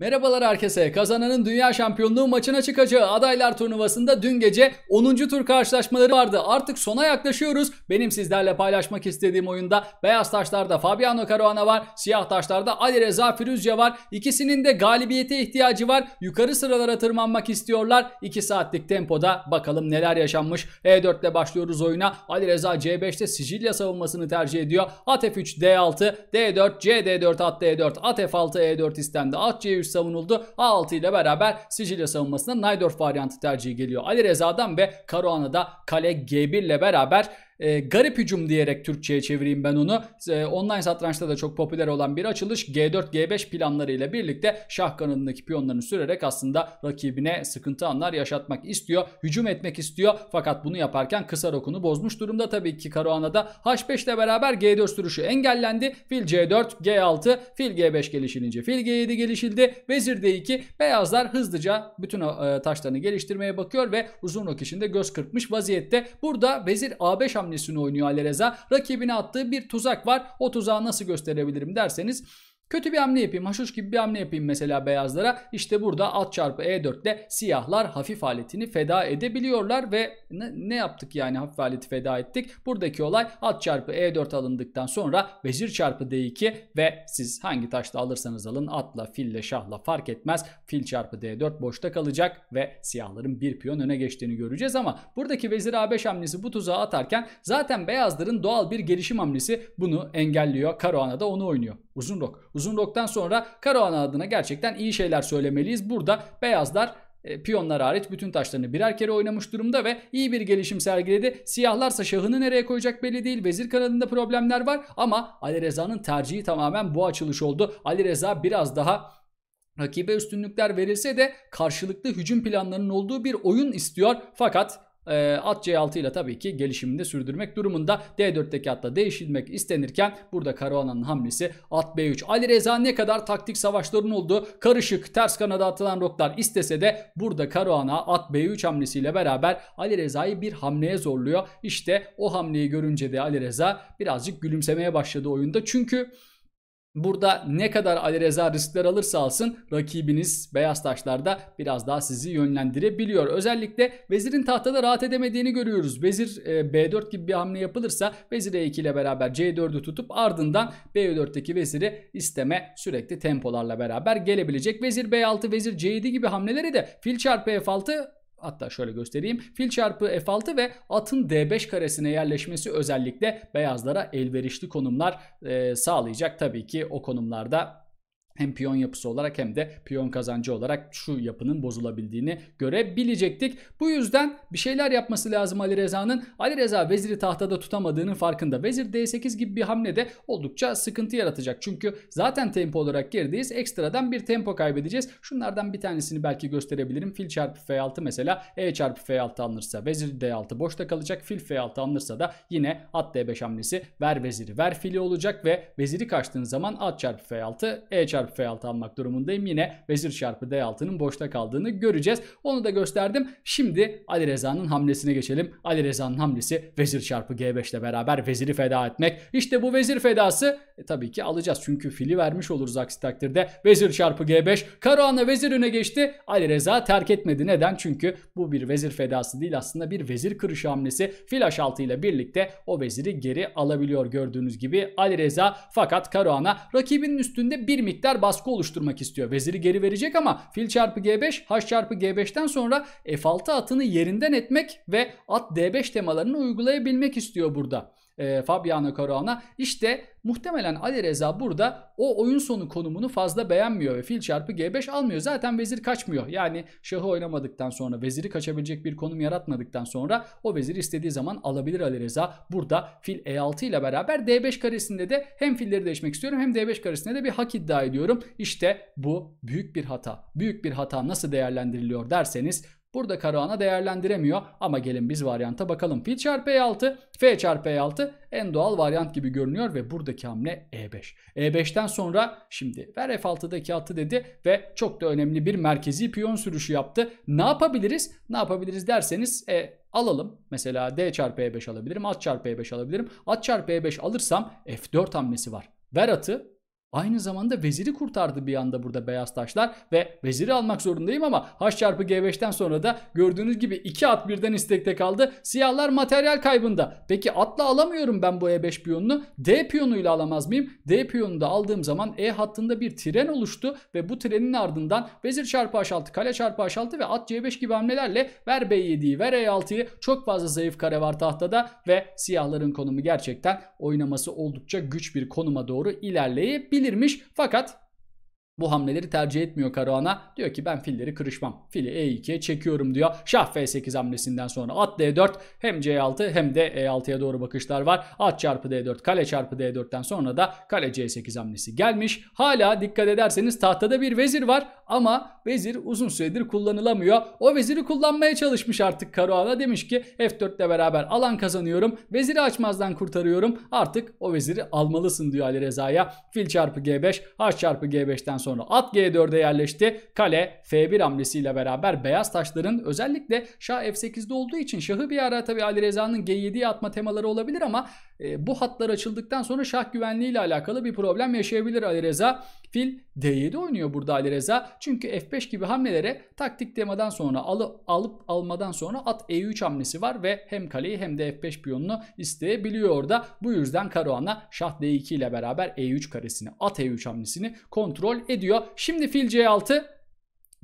Merhabalar herkese. Kazananın dünya şampiyonluğu maçına çıkacağı adaylar turnuvasında dün gece 10. tur karşılaşmaları vardı. Artık sona yaklaşıyoruz. Benim sizlerle paylaşmak istediğim oyunda beyaz taşlarda Fabiano Caruana var. Siyah taşlarda Ali Reza Firuzca var. İkisinin de galibiyete ihtiyacı var. Yukarı sıralara tırmanmak istiyorlar. 2 saatlik tempoda bakalım neler yaşanmış. E4 ile başlıyoruz oyuna. Ali Reza C5'te Sicilya savunmasını tercih ediyor. At F3 D6, D4, CD4 at D4, at F6 E4 istendi. At C3 savunuldu. A6 ile beraber Sicilya savunmasında Najdorf varyantı tercihi geliyor. Ali Reza'dan ve Caruana'da kale G1 ile beraber e, garip hücum diyerek Türkçe'ye çevireyim ben onu. E, online satrançta da çok popüler olan bir açılış. G4, G5 planlarıyla birlikte şah kanadındaki piyonlarını sürerek aslında rakibine sıkıntı anlar yaşatmak istiyor. Hücum etmek istiyor. Fakat bunu yaparken kısa rokunu bozmuş durumda tabii ki Caruana'da. H5 ile beraber G4 sürüşü engellendi. Fil C4, G6, fil G5 gelişilince fil G7 gelişildi. Vezir D2. Beyazlar hızlıca bütün e, taşlarını geliştirmeye bakıyor ve uzun rok içinde göz kırpmış vaziyette. Burada vezir A5 hamlesini oynuyor Alireza. Rakibine attığı bir tuzak var. O tuzağı nasıl gösterebilirim derseniz Kötü bir hamle yapayım. Haşuş gibi bir hamle yapayım mesela beyazlara. İşte burada at çarpı E4 ile siyahlar hafif aletini feda edebiliyorlar ve ne, ne yaptık yani hafif aleti feda ettik. Buradaki olay at çarpı E4 alındıktan sonra vezir çarpı D2 ve siz hangi taşla alırsanız alın atla, fille, şahla fark etmez. Fil çarpı D4 boşta kalacak ve siyahların bir piyon öne geçtiğini göreceğiz ama buradaki vezir A5 hamlesi bu tuzağı atarken zaten beyazların doğal bir gelişim hamlesi bunu engelliyor. Caruana da onu oynuyor. Uzun rok. Uzun roktan sonra Karaoğlan adına gerçekten iyi şeyler söylemeliyiz. Burada beyazlar e, piyonlar hariç bütün taşlarını birer kere oynamış durumda ve iyi bir gelişim sergiledi. Siyahlarsa şahını nereye koyacak belli değil. Vezir kanadında problemler var ama Ali Reza'nın tercihi tamamen bu açılış oldu. Ali Reza biraz daha rakibe üstünlükler verilse de karşılıklı hücum planlarının olduğu bir oyun istiyor. Fakat e, at C6 ile tabii ki gelişiminde sürdürmek durumunda. D4'teki atla değişilmek istenirken burada Karahan'ın hamlesi at B3. Ali Reza ne kadar taktik savaşların olduğu karışık ters kanada atılan roklar istese de burada Karahan'a at B3 hamlesiyle beraber Ali Reza'yı bir hamleye zorluyor. İşte o hamleyi görünce de Ali Reza birazcık gülümsemeye başladı oyunda. Çünkü Burada ne kadar Ali Reza riskler alırsa alsın rakibiniz beyaz taşlarda biraz daha sizi yönlendirebiliyor. Özellikle vezirin tahtada rahat edemediğini görüyoruz. Vezir e, B4 gibi bir hamle yapılırsa vezir E2 ile beraber C4'ü tutup ardından B4'teki veziri isteme sürekli tempolarla beraber gelebilecek. Vezir B6, vezir C7 gibi hamleleri de fil çarpı F6 Hatta şöyle göstereyim. Fil çarpı F6 ve atın D5 karesine yerleşmesi özellikle beyazlara elverişli konumlar e, sağlayacak. Tabii ki o konumlarda hem piyon yapısı olarak hem de piyon kazancı olarak şu yapının bozulabildiğini görebilecektik. Bu yüzden bir şeyler yapması lazım Ali Reza'nın. Ali Reza veziri tahtada tutamadığının farkında. Vezir D8 gibi bir hamle de oldukça sıkıntı yaratacak. Çünkü zaten tempo olarak gerideyiz. Ekstradan bir tempo kaybedeceğiz. Şunlardan bir tanesini belki gösterebilirim. Fil çarpı F6 mesela E çarpı F6 alınırsa vezir D6 boşta kalacak. Fil F6 alınırsa da yine at D5 hamlesi ver veziri ver fili olacak ve veziri kaçtığın zaman at çarpı F6 E çarpı çarpı F6 almak durumundayım. Yine vezir çarpı D6'nın boşta kaldığını göreceğiz. Onu da gösterdim. Şimdi Ali Reza'nın hamlesine geçelim. Ali Reza'nın hamlesi vezir çarpı G5 ile beraber veziri feda etmek. İşte bu vezir fedası e, tabii ki alacağız. Çünkü fili vermiş oluruz aksi takdirde. Vezir çarpı G5. Karahan'la vezir öne geçti. Ali Reza terk etmedi. Neden? Çünkü bu bir vezir fedası değil aslında bir vezir kırışı hamlesi. Fil H6 ile birlikte o veziri geri alabiliyor gördüğünüz gibi Ali Reza. Fakat Karahan'a rakibinin üstünde bir miktar baskı oluşturmak istiyor. Veziri geri verecek ama fil çarpı G5, H çarpı G5'ten sonra F6 atını yerinden etmek ve at D5 temalarını uygulayabilmek istiyor burada e, Fabiano Caruana. İşte muhtemelen Ali Reza burada o oyun sonu konumunu fazla beğenmiyor ve fil çarpı G5 almıyor. Zaten vezir kaçmıyor. Yani şahı oynamadıktan sonra veziri kaçabilecek bir konum yaratmadıktan sonra o veziri istediği zaman alabilir Ali Reza. Burada fil E6 ile beraber D5 karesinde de hem filleri değişmek istiyorum hem D5 karesinde de bir hak iddia ediyorum. İşte bu büyük bir hata. Büyük bir hata nasıl değerlendiriliyor derseniz Burada Karahan'a değerlendiremiyor ama gelin biz varyanta bakalım. Fil çarpı E6, F çarpı E6 en doğal varyant gibi görünüyor ve buradaki hamle E5. E5'ten sonra şimdi ver F6'daki atı dedi ve çok da önemli bir merkezi piyon sürüşü yaptı. Ne yapabiliriz? Ne yapabiliriz derseniz e, alalım. Mesela D çarpı E5 alabilirim, at çarpı E5 alabilirim. At çarpı E5 alırsam F4 hamlesi var. Ver atı Aynı zamanda veziri kurtardı bir anda burada beyaz taşlar ve veziri almak zorundayım ama H çarpı G5'ten sonra da gördüğünüz gibi iki at birden istekte kaldı. Siyahlar materyal kaybında. Peki atla alamıyorum ben bu E5 piyonunu. D piyonuyla alamaz mıyım? D piyonunu da aldığım zaman E hattında bir tren oluştu ve bu trenin ardından vezir çarpı H6, kale çarpı H6 ve at C5 gibi hamlelerle ver B7'yi, ver E6'yı çok fazla zayıf kare var tahtada ve siyahların konumu gerçekten oynaması oldukça güç bir konuma doğru ilerleyebilirmiş. Fakat bu hamleleri tercih etmiyor Karahan'a. Diyor ki ben filleri kırışmam. Fili E2'ye çekiyorum diyor. Şah F8 hamlesinden sonra at D4 hem C6 hem de E6'ya doğru bakışlar var. At çarpı D4 kale çarpı D4'ten sonra da kale C8 hamlesi gelmiş. Hala dikkat ederseniz tahtada bir vezir var ama vezir uzun süredir kullanılamıyor. O veziri kullanmaya çalışmış artık Karahan'a. Demiş ki F4 ile beraber alan kazanıyorum. Veziri açmazdan kurtarıyorum. Artık o veziri almalısın diyor Ali Reza'ya. Fil çarpı G5 H çarpı G5'ten sonra at G4'e yerleşti. Kale F1 hamlesiyle beraber beyaz taşların özellikle Şah F8'de olduğu için şahı bir ara tabi Ali Reza'nın G7'ye atma temaları olabilir ama e, bu hatlar açıldıktan sonra şah güvenliği ile alakalı bir problem yaşayabilir Ali Reza. Fil D7 oynuyor burada Ali Reza. Çünkü F5 gibi hamlelere taktik temadan sonra alıp alıp almadan sonra at E3 hamlesi var ve hem kaleyi hem de F5 piyonunu isteyebiliyor orada. Bu yüzden Karahan'a şah D2 ile beraber E3 karesini at E3 hamlesini kontrol ediyor. Şimdi fil C6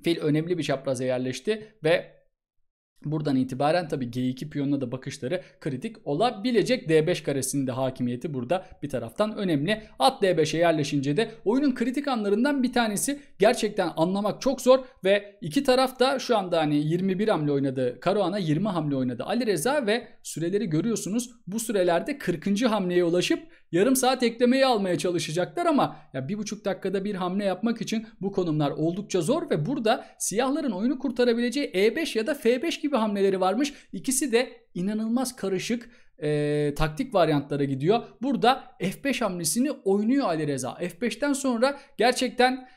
Fil önemli bir çapraza yerleşti ve Buradan itibaren tabi G2 piyonuna da bakışları kritik olabilecek. D5 karesinin de hakimiyeti burada bir taraftan önemli. At D5'e yerleşince de oyunun kritik anlarından bir tanesi gerçekten anlamak çok zor ve iki taraf da şu anda hani 21 hamle oynadı. Karahan'a 20 hamle oynadı. Ali Reza ve süreleri görüyorsunuz. Bu sürelerde 40. hamleye ulaşıp yarım saat eklemeyi almaya çalışacaklar ama ya bir buçuk dakikada bir hamle yapmak için bu konumlar oldukça zor ve burada siyahların oyunu kurtarabileceği E5 ya da F5 gibi hamleleri varmış. İkisi de inanılmaz karışık e, taktik varyantlara gidiyor. Burada F5 hamlesini oynuyor Ali Reza. F5'ten sonra gerçekten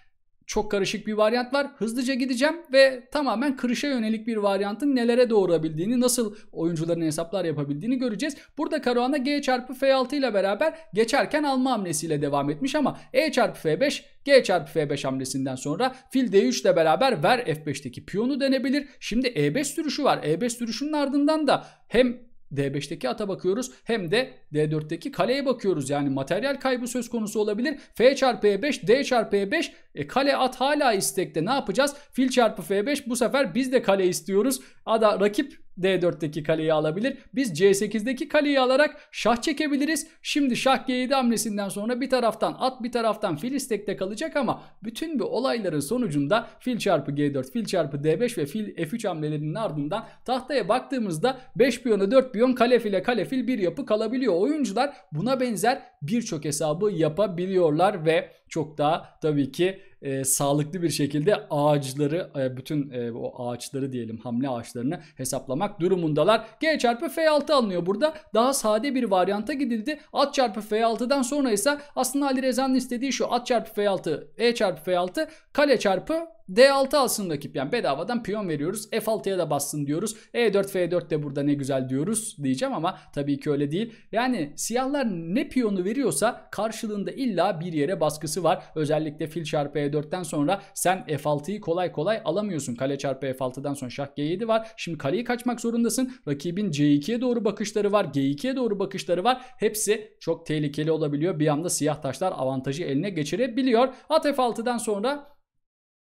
çok karışık bir varyant var. Hızlıca gideceğim ve tamamen kırışa yönelik bir varyantın nelere doğurabildiğini, nasıl oyuncuların hesaplar yapabildiğini göreceğiz. Burada Caruana G çarpı F6 ile beraber geçerken alma hamlesiyle devam etmiş ama E çarpı F5 G çarpı F5 hamlesinden sonra fil D3 ile beraber ver F5'teki piyonu denebilir. Şimdi E5 sürüşü var. E5 sürüşünün ardından da hem D5'teki ata bakıyoruz hem de D4'teki kaleye bakıyoruz. Yani materyal kaybı söz konusu olabilir. F çarpı E5, D çarpı E5. E, kale at hala istekte. Ne yapacağız? Fil çarpı F5 bu sefer biz de kale istiyoruz. Ada rakip D4'teki kaleyi alabilir. Biz C8'deki kaleyi alarak şah çekebiliriz. Şimdi şah G7 hamlesinden sonra bir taraftan at bir taraftan fil istekte kalacak ama bütün bu olayların sonucunda fil çarpı G4, fil çarpı D5 ve fil F3 hamlelerinin ardından tahtaya baktığımızda 5 piyonu 4 piyon kale file kale fil bir yapı kalabiliyor. Oyuncular buna benzer birçok hesabı yapabiliyorlar ve çok daha tabii ki e, sağlıklı bir şekilde ağaçları e, bütün e, o ağaçları diyelim hamle ağaçlarını hesaplamak durumundalar. G çarpı F6 alınıyor burada. Daha sade bir varyanta gidildi. At çarpı F6'dan sonra ise aslında Ali Reza'nın istediği şu at çarpı F6 E çarpı F6 kale çarpı D6 alsın rakip yani bedavadan piyon veriyoruz. F6'ya da bassın diyoruz. E4 F4 de burada ne güzel diyoruz diyeceğim ama tabii ki öyle değil. Yani siyahlar ne piyonu veriyorsa karşılığında illa bir yere baskısı var. Özellikle fil çarpı E4'ten sonra sen F6'yı kolay kolay alamıyorsun. Kale çarpı F6'dan sonra şah G7 var. Şimdi kaleyi kaçmak zorundasın. Rakibin C2'ye doğru bakışları var. G2'ye doğru bakışları var. Hepsi çok tehlikeli olabiliyor. Bir anda siyah taşlar avantajı eline geçirebiliyor. At F6'dan sonra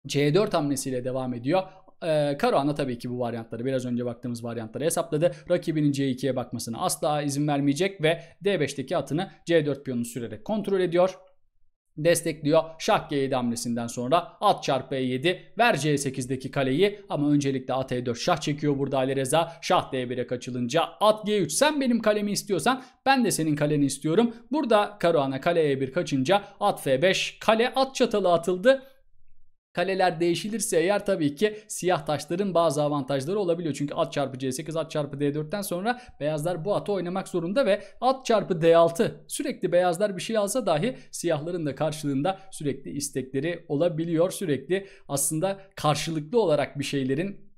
C4 hamlesiyle devam ediyor. Ee, Karahan'a tabii ki bu varyantları biraz önce baktığımız varyantları hesapladı. Rakibinin C2'ye bakmasına asla izin vermeyecek ve D5'teki atını C4 piyonunu sürerek kontrol ediyor destekliyor. Şah G7 hamlesinden sonra at çarpı E7 ver C8'deki kaleyi ama öncelikle at E4 şah çekiyor burada Ali Reza. Şah D1'e kaçılınca at G3 sen benim kalemi istiyorsan ben de senin kaleni istiyorum. Burada Karahan'a kale E1 kaçınca at F5 kale at çatalı atıldı. Kaleler değişilirse eğer tabii ki siyah taşların bazı avantajları olabiliyor. Çünkü at çarpı C8 at çarpı D4'ten sonra beyazlar bu atı oynamak zorunda ve at çarpı D6 sürekli beyazlar bir şey alsa dahi siyahların da karşılığında sürekli istekleri olabiliyor. Sürekli aslında karşılıklı olarak bir şeylerin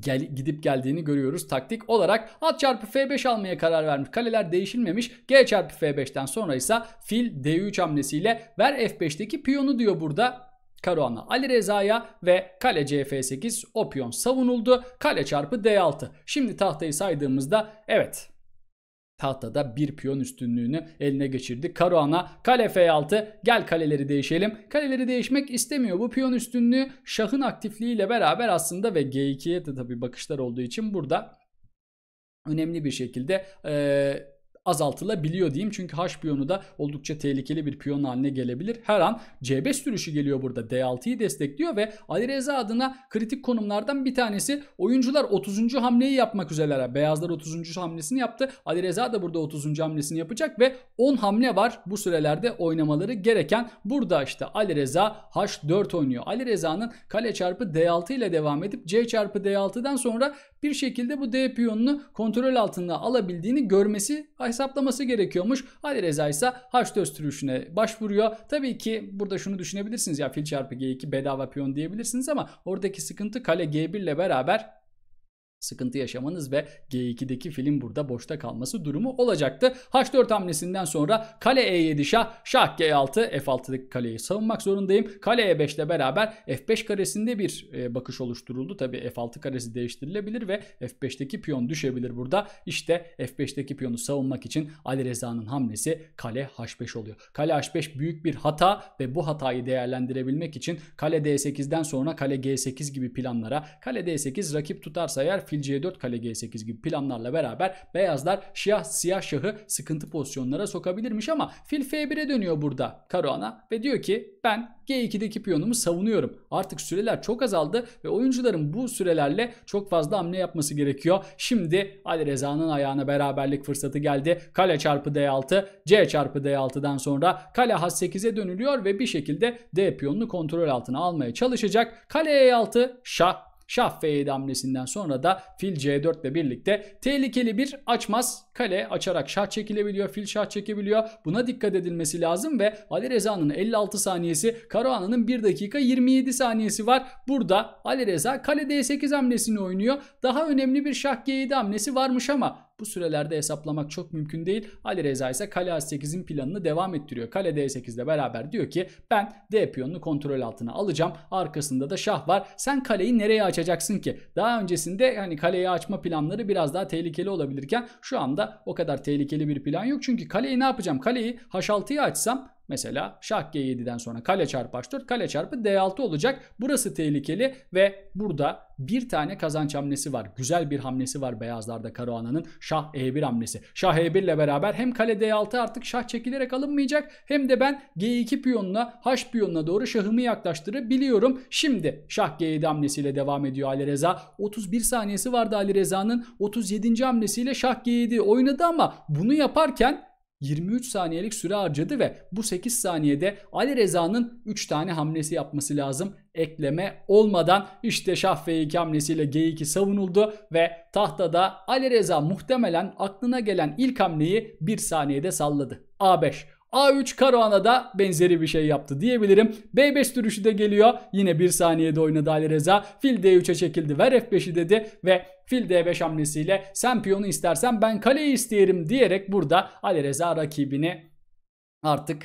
gel, gidip geldiğini görüyoruz taktik olarak. At çarpı F5 almaya karar vermiş. Kaleler değişilmemiş. G çarpı F5'ten sonra ise fil D3 hamlesiyle ver F5'teki piyonu diyor burada. Karahan'a Ali Reza'ya ve kale CF8 o piyon savunuldu. Kale çarpı D6. Şimdi tahtayı saydığımızda evet tahtada bir piyon üstünlüğünü eline geçirdi. Karahan'a kale F6 gel kaleleri değişelim. Kaleleri değişmek istemiyor. Bu piyon üstünlüğü şahın aktifliğiyle beraber aslında ve G2'ye de tabii bakışlar olduğu için burada önemli bir şekilde ee, azaltılabiliyor diyeyim. Çünkü H piyonu da oldukça tehlikeli bir piyon haline gelebilir. Her an C5 sürüşü geliyor burada. D6'yı destekliyor ve Ali Reza adına kritik konumlardan bir tanesi oyuncular 30. hamleyi yapmak üzereler. Beyazlar 30. hamlesini yaptı. Ali Reza da burada 30. hamlesini yapacak ve 10 hamle var bu sürelerde oynamaları gereken. Burada işte Ali Reza H4 oynuyor. Ali Reza'nın kale çarpı D6 ile devam edip C çarpı D6'dan sonra bir şekilde bu D piyonunu kontrol altında alabildiğini görmesi hesaplaması gerekiyormuş. Ali Reza ise H4 sürüşüne başvuruyor. Tabii ki burada şunu düşünebilirsiniz ya fil çarpı G2 bedava piyon diyebilirsiniz ama oradaki sıkıntı kale G1 ile beraber sıkıntı yaşamanız ve G2'deki film burada boşta kalması durumu olacaktı. H4 hamlesinden sonra kale E7 şah, şah G6, F6'daki kaleyi savunmak zorundayım. Kale E5 ile beraber F5 karesinde bir e, bakış oluşturuldu. Tabi F6 karesi değiştirilebilir ve F5'teki piyon düşebilir burada. İşte F5'teki piyonu savunmak için Ali Reza'nın hamlesi kale H5 oluyor. Kale H5 büyük bir hata ve bu hatayı değerlendirebilmek için kale D8'den sonra kale G8 gibi planlara kale D8 rakip tutarsa eğer fil C4 kale G8 gibi planlarla beraber beyazlar siyah, siyah şahı sıkıntı pozisyonlara sokabilirmiş ama fil F1'e dönüyor burada Karahan'a ve diyor ki ben G2'deki piyonumu savunuyorum. Artık süreler çok azaldı ve oyuncuların bu sürelerle çok fazla hamle yapması gerekiyor. Şimdi Ali Reza'nın ayağına beraberlik fırsatı geldi. Kale çarpı D6, C çarpı D6'dan sonra kale H8'e dönülüyor ve bir şekilde D piyonunu kontrol altına almaya çalışacak. Kale E6, şah Şah F7 hamlesinden sonra da fil C4 ile birlikte tehlikeli bir açmaz kale açarak şah çekilebiliyor. Fil şah çekebiliyor. Buna dikkat edilmesi lazım ve Ali Reza'nın 56 saniyesi Karahan'ın 1 dakika 27 saniyesi var. Burada Ali Reza kale D8 hamlesini oynuyor. Daha önemli bir şah G7 hamlesi varmış ama bu sürelerde hesaplamak çok mümkün değil. Ali Reza ise kale A8'in planını devam ettiriyor. Kale D8 ile beraber diyor ki ben D piyonunu kontrol altına alacağım. Arkasında da şah var. Sen kaleyi nereye açacaksın ki? Daha öncesinde hani kaleyi açma planları biraz daha tehlikeli olabilirken şu anda o kadar tehlikeli bir plan yok. Çünkü kaleyi ne yapacağım? Kaleyi H6'ya açsam Mesela şah G7'den sonra kale çarpı H4 kale çarpı D6 olacak. Burası tehlikeli ve burada bir tane kazanç hamlesi var. Güzel bir hamlesi var beyazlarda Karahan'ın şah E1 hamlesi. Şah E1 ile beraber hem kale D6 artık şah çekilerek alınmayacak hem de ben G2 piyonuna H piyonuna doğru şahımı yaklaştırabiliyorum. Şimdi şah G7 hamlesiyle devam ediyor Ali Reza. 31 saniyesi vardı Ali Reza'nın 37. hamlesiyle şah G7 oynadı ama bunu yaparken 23 saniyelik süre harcadı ve bu 8 saniyede Ali Reza'nın 3 tane hamlesi yapması lazım. Ekleme olmadan işte şah F2 hamlesiyle G2 savunuldu ve tahtada Ali Reza muhtemelen aklına gelen ilk hamleyi 1 saniyede salladı. A5. A3 Karahan'a da benzeri bir şey yaptı diyebilirim. B5 sürüşü de geliyor. Yine bir saniyede oynadı Ali Reza. Fil D3'e çekildi. Ver F5'i dedi ve fil D5 hamlesiyle sen piyonu istersen ben kaleyi isteyelim diyerek burada Ali Reza rakibini artık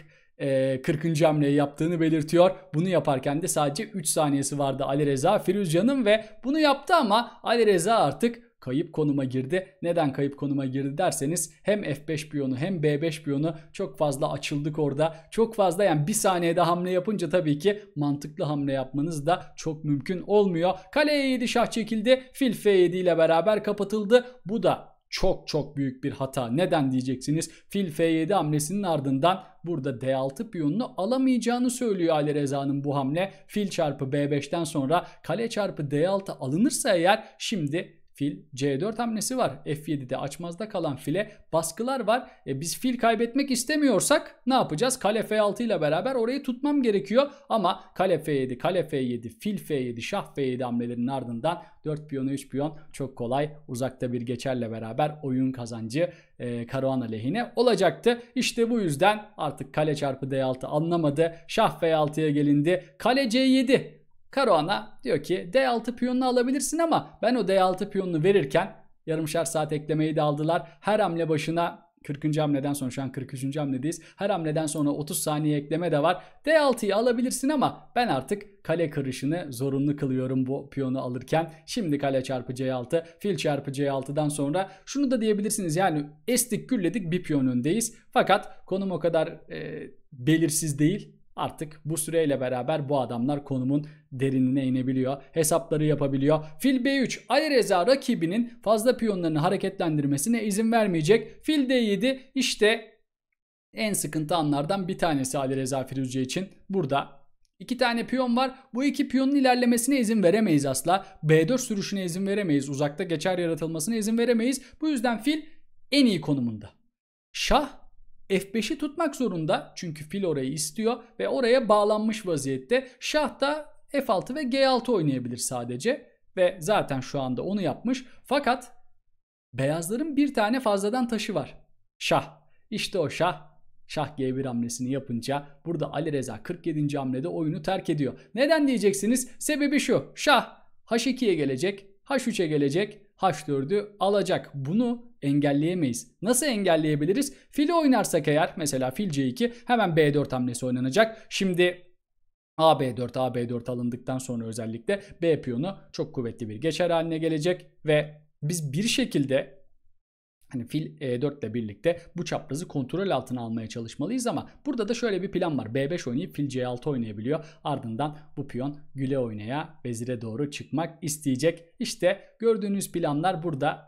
40. hamleyi yaptığını belirtiyor. Bunu yaparken de sadece 3 saniyesi vardı Ali Reza Firuzcan'ın ve bunu yaptı ama Ali Reza artık kayıp konuma girdi. Neden kayıp konuma girdi derseniz hem F5 piyonu hem B5 piyonu çok fazla açıldık orada. Çok fazla yani bir saniyede hamle yapınca tabii ki mantıklı hamle yapmanız da çok mümkün olmuyor. Kale E7 şah çekildi. Fil F7 ile beraber kapatıldı. Bu da çok çok büyük bir hata. Neden diyeceksiniz? Fil F7 hamlesinin ardından burada D6 piyonunu alamayacağını söylüyor Ali Reza'nın bu hamle. Fil çarpı B5'ten sonra kale çarpı D6 alınırsa eğer şimdi Fil C4 hamlesi var. F7'de açmazda kalan file baskılar var. E biz fil kaybetmek istemiyorsak ne yapacağız? Kale F6 ile beraber orayı tutmam gerekiyor. Ama kale F7, kale F7, fil F7, şah F7 hamlelerinin ardından 4 piyonu 3 piyon çok kolay uzakta bir geçerle beraber oyun kazancı e, Karahan aleyhine olacaktı. İşte bu yüzden artık kale çarpı D6 anlamadı. Şah F6'ya gelindi. Kale C7 Karaoğlan'a diyor ki D6 piyonunu alabilirsin ama ben o D6 piyonunu verirken yarımşar saat eklemeyi de aldılar. Her hamle başına 40. hamleden sonra şu an 43. hamledeyiz. Her hamleden sonra 30 saniye ekleme de var. D6'yı alabilirsin ama ben artık kale kırışını zorunlu kılıyorum bu piyonu alırken. Şimdi kale çarpı C6, fil çarpı C6'dan sonra şunu da diyebilirsiniz. Yani estik gülledik bir piyon öndeyiz. Fakat konum o kadar e, belirsiz değil. Artık bu süreyle beraber bu adamlar konumun derinine inebiliyor. Hesapları yapabiliyor. Fil B3 Ali Reza rakibinin fazla piyonlarını hareketlendirmesine izin vermeyecek. Fil D7 işte en sıkıntı anlardan bir tanesi Ali Reza Firuzci için. Burada İki tane piyon var. Bu iki piyonun ilerlemesine izin veremeyiz asla. B4 sürüşüne izin veremeyiz. Uzakta geçer yaratılmasına izin veremeyiz. Bu yüzden fil en iyi konumunda. Şah F5'i tutmak zorunda çünkü fil orayı istiyor ve oraya bağlanmış vaziyette. Şah da F6 ve G6 oynayabilir sadece ve zaten şu anda onu yapmış. Fakat beyazların bir tane fazladan taşı var. Şah. İşte o şah Şah G1 hamlesini yapınca burada Ali Reza 47. hamlede oyunu terk ediyor. Neden diyeceksiniz? Sebebi şu. Şah H2'ye gelecek, H3'e gelecek, H4'ü alacak. Bunu engelleyemeyiz. Nasıl engelleyebiliriz? Fili oynarsak eğer mesela fil C2 hemen B4 hamlesi oynanacak. Şimdi AB4, AB4 alındıktan sonra özellikle B piyonu çok kuvvetli bir geçer haline gelecek ve biz bir şekilde Hani fil E4 ile birlikte bu çaprazı kontrol altına almaya çalışmalıyız ama burada da şöyle bir plan var. B5 oynayıp fil C6 oynayabiliyor. Ardından bu piyon güle oynaya vezire doğru çıkmak isteyecek. İşte gördüğünüz planlar burada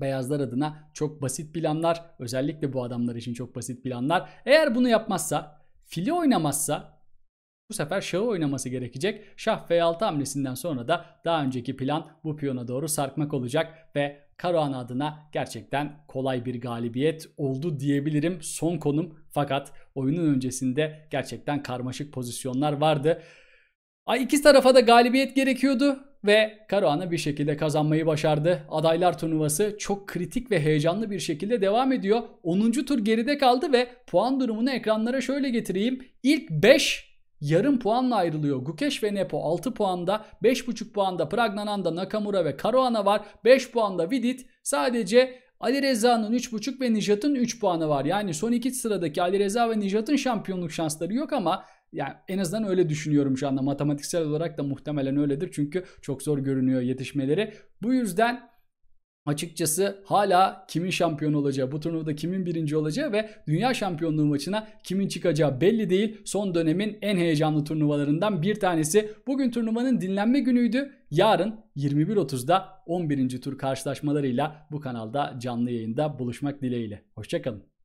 beyazlar adına çok basit planlar. Özellikle bu adamlar için çok basit planlar. Eğer bunu yapmazsa, fili oynamazsa bu sefer şahı oynaması gerekecek. Şah F6 hamlesinden sonra da daha önceki plan bu piyona doğru sarkmak olacak ve Karahan adına gerçekten kolay bir galibiyet oldu diyebilirim. Son konum fakat oyunun öncesinde gerçekten karmaşık pozisyonlar vardı. Ay iki tarafa da galibiyet gerekiyordu ve Karahan'a bir şekilde kazanmayı başardı. Adaylar turnuvası çok kritik ve heyecanlı bir şekilde devam ediyor. 10. tur geride kaldı ve puan durumunu ekranlara şöyle getireyim. İlk 5 yarım puanla ayrılıyor. Gukesh ve Nepo 6 puanda, 5.5 puanda Pragnananda, Nakamura ve Caruana var. 5 puanda Vidit. Sadece Ali Reza'nın 3.5 ve Nijat'ın 3 puanı var. Yani son iki sıradaki Ali Reza ve Nijat'ın şampiyonluk şansları yok ama yani en azından öyle düşünüyorum şu anda. Matematiksel olarak da muhtemelen öyledir. Çünkü çok zor görünüyor yetişmeleri. Bu yüzden açıkçası hala kimin şampiyon olacağı, bu turnuvada kimin birinci olacağı ve dünya şampiyonluğu maçına kimin çıkacağı belli değil. Son dönemin en heyecanlı turnuvalarından bir tanesi. Bugün turnuvanın dinlenme günüydü. Yarın 21.30'da 11. tur karşılaşmalarıyla bu kanalda canlı yayında buluşmak dileğiyle. Hoşçakalın.